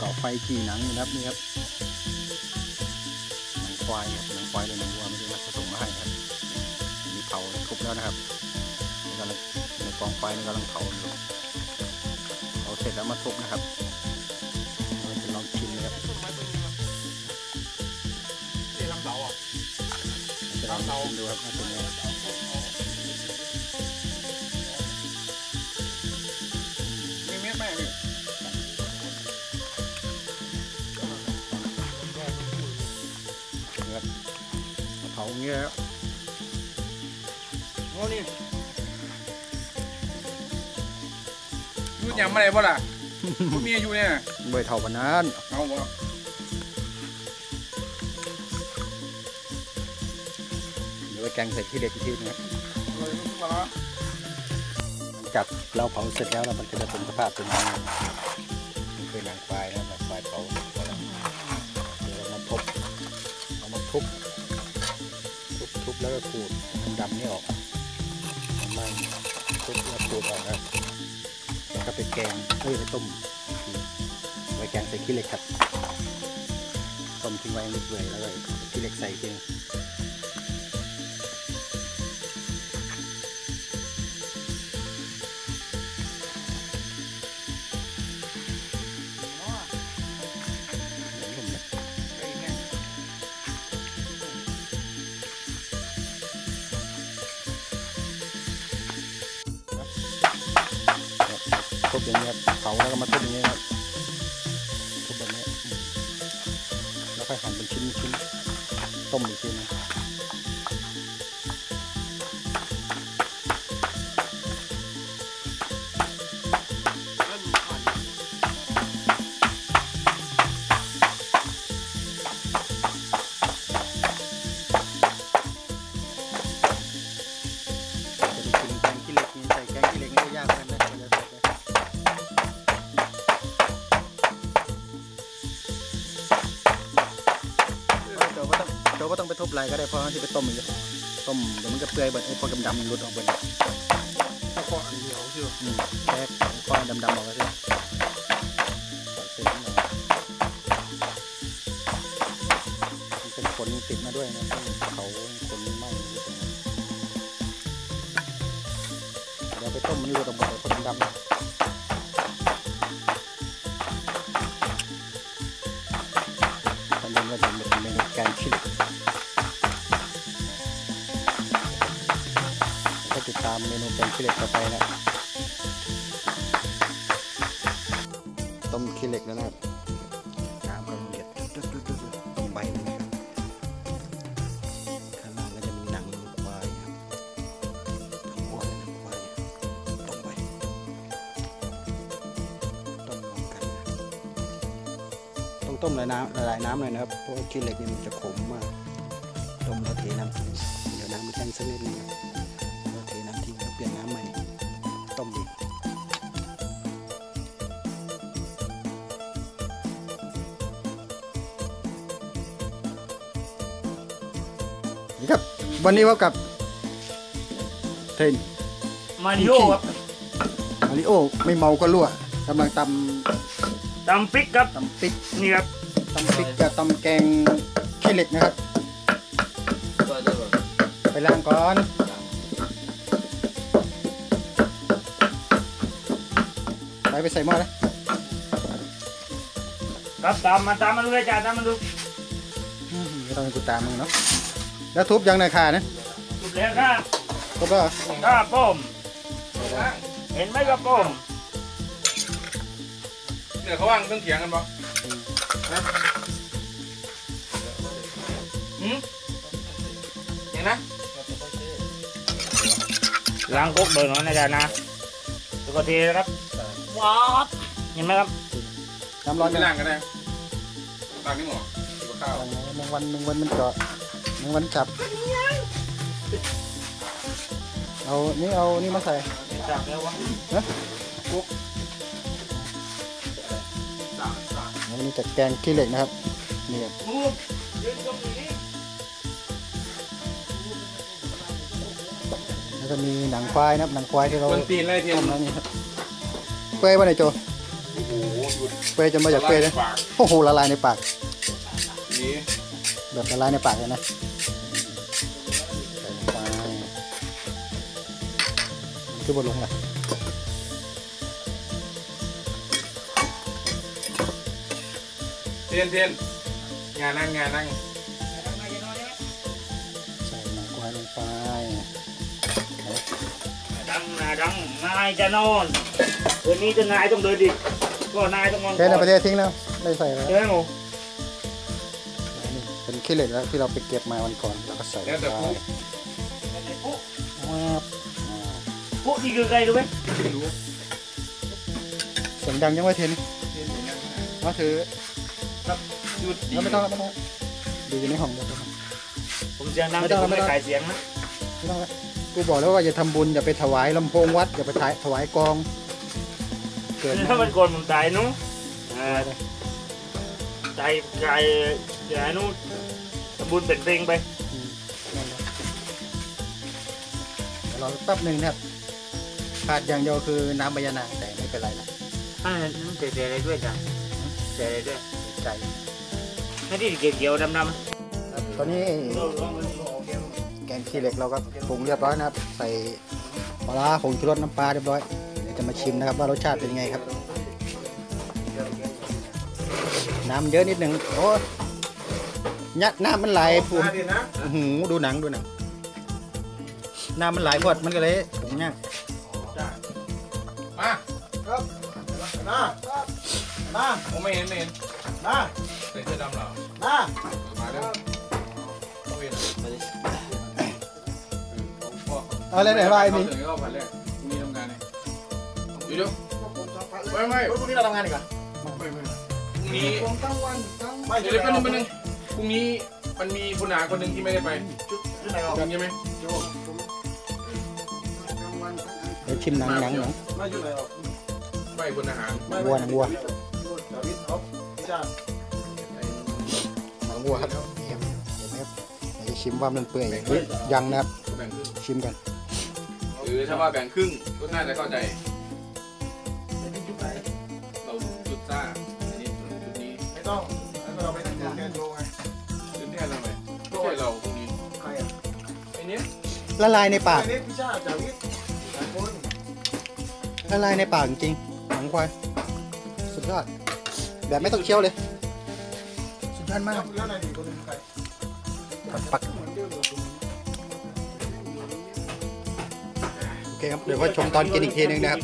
ก่อไฟจีหนังอยู่นะครับนี่ครับหนังควายครับหนังควายเลยหนังวัวไม่รู้นะเขาส่งมาให้ครับมีเผาทุบแล้วนะครับนี่กำลังในกองไฟนี่กำลังเผาอยู่เผาเสร็จแล้วมาทุบนะครับเราจะลองชิมนะครับนี่ลำเสาอะจะลองชิมดูครับ เผาอย่างเงี้ยครับโอ้นี่ยูดยำอะไรบ่ล่ะผมมีอยู่เนี่ยเบยเท่ากันนั้นเอาบ่เดี๋ยวไปแกงใส่ขี้เหล็กอีกทีนึงครับเลยมาละหลังจากเราเผาเสร็จแล้วนะมันจะได้เป็นสภาพเป็นอย่างนี้มันคือหนังควายนะหนังควายเผาเสร็จแล้วเดี๋ยวเรามาทุบเอามาทุบทุบทุบ แล้วก็ขูดมันดำนี่ออกมันทุบแล้วขูดออกนะแล้วก็ไปแกงเอ้ยไปต้มไว้แกงใส่ขี้เหล็กครับต้มทิ้งไว้เรื่อยแล้วก็ขี้เหล็กใส่เอง ทุบอย่างนี้ครับเผาแล้วก็มาทุบอย่างนี้ครับทุบแบบนี้แล้วค่อยหั่นเป็นชิ้นๆต้มอีกทีนึง ก็ต้องไปทุบไรก็ได้เพราะที่ไปต้มอีกต้มเดี๋ยวมันก็เปื่อยเบิดไอ้พวกดำๆหลุดออกเบิดเฉพาะอันเดียวเชื่ออืมแค่ข้อดำๆออกก็ใช่ไหมขอเสร็จหน่อยมันเป็นขนติดมาด้วยนะต้องเขาขนไหม้หรือเปล่าเดี๋ยวไปต้มมันหลุดออกหมดเลยพวกดำๆ ติดตามเมนูแกงขี้เหล็กต่อไปนะต้มขี้เหล็กแล้วนะครับน้ำกำลังเดือดจุดๆๆๆต้มใบหนึงนะครับข้างล่างก็จะมีหนังควายครับข้างบนหนังควายต้มใบต้มรวมกันต้องต้มหลายน้ำหลายน้ำหน่อยนะครับเพราะขี้เหล็กนี่มันจะขมมากต้มแล้วเทน้ำเดี๋ยวน้ำมันแห้งสักนิดนึง วันนี้พบกับเทรนมาริโอครับมาริโอไม่เมาก็รั่วกำลังตตำพริกครับำตำพริกนี่ครับตำพริกกับตำแกงขี้เหล็กนะครับ ไปล้างก่อน ไปไปใส่หม้อเลยครับตามมาตามมาดูเลยจ้าตามมาดูอืมไม่ต้องให้กูตามมึงเนาะ แล้วทุบยังในขาเนี่ยจุดแล้วครับทุบแล้วเหรอครับผมเห็นไหมครับผมเนี่ยเขาว่างต้องเถียงกันบ่หืมอย่างนะล้างกุ๊กเบอร์หน่อยนะจ๊ะนะแล้วก็เทนะครับว้าวเห็นไหมครับน้ำร้อนไม่ยังล่างกันได้ตางนี่หมอกินข้าวแมงวันแมงวันมันเกาะ แมงวันจับ เอา นี่เอา นี่มาใส่จับแล้ววะอันนี้จากแกงขี้เหล็กนะครับ นี่ครับมูฟยืนตรงนี้แล้วก็มีหนังควายนะครับ หนังควายที่เราคนตีนอะไรเทียต้นมแล้วนี่ครับเปื่อยป่ะนายโจโอ้โหเปื่อยจนมาจากเปื่อยเลยปากโอ้โหละลายในปากนี่ แบบละลายในปากเลยนะใส่ลงไปคือบดลงเลยเทียนเทียนงานนั่งงานนั่งใส่หนังควายลงไปดังนาดังนายจะนอนคืนนี้จะนายต้องเดินดิก็นายต้องนอนเทในประเทศทิ้งแล้วไม่ใส่แล้วใช่ไหมหมูอันนี้ เป็นขี้เหล็กแล้วที่เราไปเก็บมาวันก่อนแล้วก็ใส่ลแล้วงแต่ไปผู้ว้าวอ่าปุ๊นี่คือใครรู้ไหมไม่รู้เสียงดังยังไม่เทนเทียนเป็นยังไงมาถือหยุดดีแล้วไม่ต้องแล้วไม่ต้องดูอยู่ในห้องเดียวกันผมเสียงดังไม่แต่ต้องผมไม่ไม่ต้องขายเสียงนะไม่ต้องแล้วกูบอกแล้วว่าอย่าทำบุญอย่าไปถวายลำโพงวัดอย่าไปถ่ายถวายกอง เกิดถ้ามันก่อนผมตายนู้นอ่าตายตายเดี๋ยวนู้น ทำบุญเป็นเพลงไปอืมนั่นแหละเดี๋ยวรอแป๊บหนึ่งนะครับขาดอย่างเดียวคือน้ำใบยานางแต่ไม่เป็นไรนะอ่านั่นเสียอะไรด้วยจ้ะเสียอะไรด้วยใจ ไม่ที่เกี่ยวๆดำครับตอนนี้ๆแกงขี้เหล็กเราก็ปรุงเรียบร้อยนะครับ ใส่ปลาร้าผงชูรสน้ำปลาเรียบร้อยเดี๋ยวจะมาชิมนะครับว่ารสชาติเป็นยังไงครับ น้ำเยอะนิดหนึ่งโอ้ ยยัดน้ำมันไหลปูมมาดินะอื้อหือดูหนังดูหนัง น้ำมันไหลพอดมันก็เลยผงเนี่ยมามามาผมไม่เห็นไม่เห็นมาใส่เสื้อดำเหรอมามาเด้อเอาเว้ยพ่อเอาเลยไหนว่าไอ้นี่เข้าถึงเข้าพันแรกพรุ่งนี้ทำงานไงเดี๋ยวเดี๋ยวไม่ไม่พรุ่งนี้เราทำงานอีกเหรอไม่ไม่พรุ่งนี้ผมทั้งวันทั้งไม่เดี๋ยวเดี๋ยวแป๊บนึงแป๊บนึง พรุ่งนี้มันมีคุณอาคนหนึ่งที่ไม่ได้ไปที่ไหนออกจำใช่ไหมทั้งวันทั้งเดี๋ยวชิมหนังหนังหนังไม่อยู่ไหนออกไม่คุณอาหารวัวหนังวัวดาวิดเขาพี่จ้าหนังวัวครับเนี่ยเห็นไหมครับเดี๋ยวจะชิมว่ามันเปื่อยหรือยังนะครับแบ่งครึ่งชิมกันหรือถ้าว่าแบ่งครึ่งก็น่าจะเข้าใจจุดไหนเราจุดซ่าอันนี้จุดนี้ไม่ต้อง ช่เราพรุ่งนี้ใครอะไอ้เนี้ยละลายในปากเล็กพี่จ้าดาวิดหลายคนละลายในปากจริงๆหนังควาย สุดยอด แบบไม่ต้องเคี้ยวเลย สุดยอดมาก แล้วนายดีคนนึงใครปักปักเหมือนเดิมเลยโอเคครับ เดี๋ยวก็ชมตอนกินอีกทีนึงนะครับ